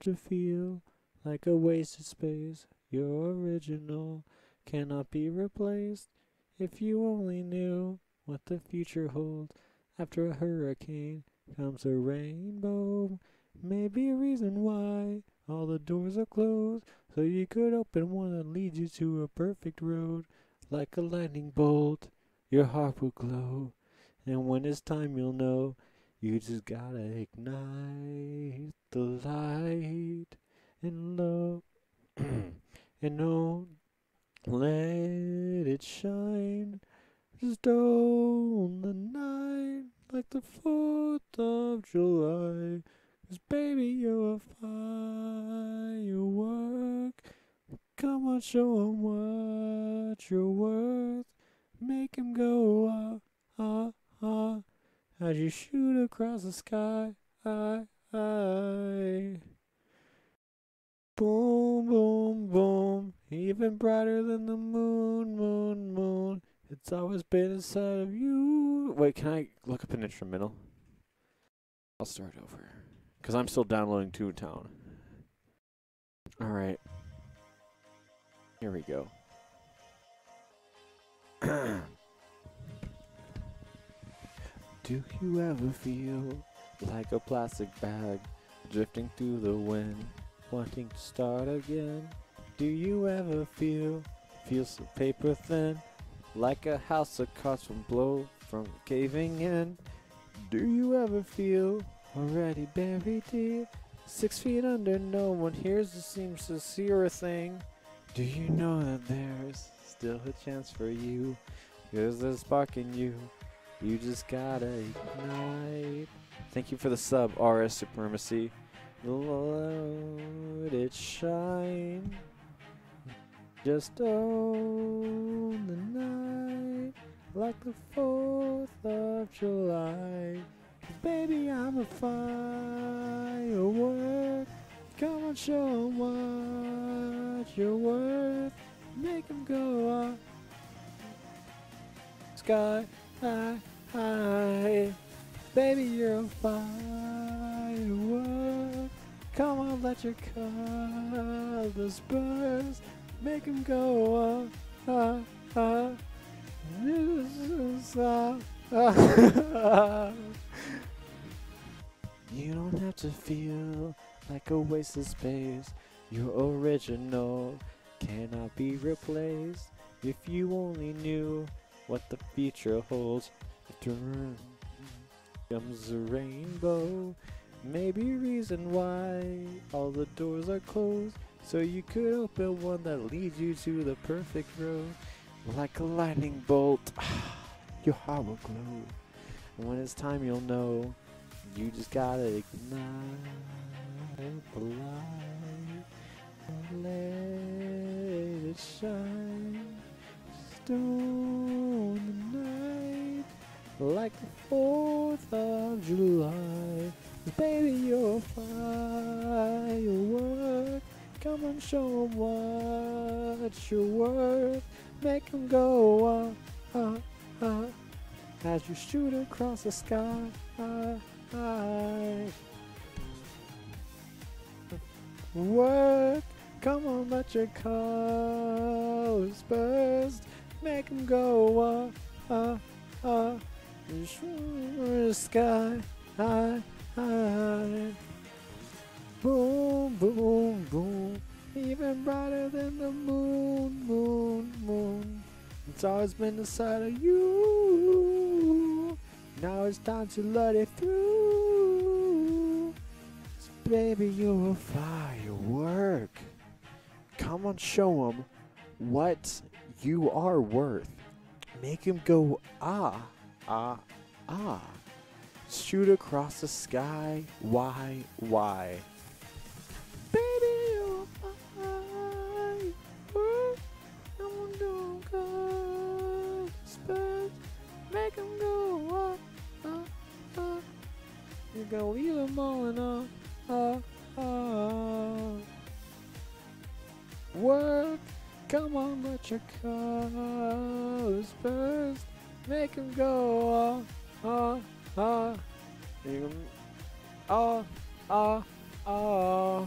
to feel like a wasted space. Your original cannot be replaced. If you only knew what the future holds. After a hurricane comes a rainbow. Maybe a reason why all the doors are closed. So you could open one that leads you to a perfect road. Like a lightning bolt, your heart will glow. And when it's time, you'll know you just gotta ignite the light and love. and don't let it shine. Just own the night like the 4th of July. Cause baby, you're a firework. Come on, show 'em what you're worth. Make 'em go ah, ah, ah. As you shoot across the sky. I, I. Boom, boom, boom. Even brighter than the moon, moon, moon. It's always been inside of you. Wait, can I look up an instrumental? I'll start over. Because I'm still downloading Toontown. Alright. Here we go. Do you ever feel like a plastic bag drifting through the wind, wanting to start again? Do you ever feel, feel so paper thin, like a house of cards from blow from caving in? Do you ever feel already buried deep, six feet under? No one hears or seems to see a thing. Do you know that there's still a chance for you? There's a spark in you. You just gotta ignite. Thank you for the sub, RS Supremacy. Let it shine. Just own the night like the 4th of July. baby, I'm a firework. Come on, show 'em what you're worth. Make 'em go up. Sky high, high. Baby, you're a firework. Come on, let your colors burst. Make 'em go up, ah, ah. This is, ah, ah. You don't have to feel like a wasted space. Your original cannot be replaced. If you only knew what the future holds, after comes a rainbow. Maybe reason why all the doors are closed. So you could open one that leads you to the perfect road. Like a lightning bolt, your heart will glow. And when it's time, you'll know. You just gotta ignite the light. Let it shine. Night. Like the 4th of July. baby, you're firework. Come on, show 'em what you're worth. Make 'em go ah, ah, ah. As you shoot across the sky. Work. Come on, let your colors burst. Make 'em go ah, ah, ah. Sky. High, high. Boom, boom, boom. Even brighter than the moon, moon, moon. It's always been inside of you. Now it's time to let it through. Baby, you're a firework. Come on, show 'em what you are worth. Make Make 'em go ah, ah, ah. Shoot across the sky. Why, why? A gonna leave 'em all in ah, ah, ah. Work, come on, let your colors burst. Make 'em go ah, ah, ah. Ah, ah, ah.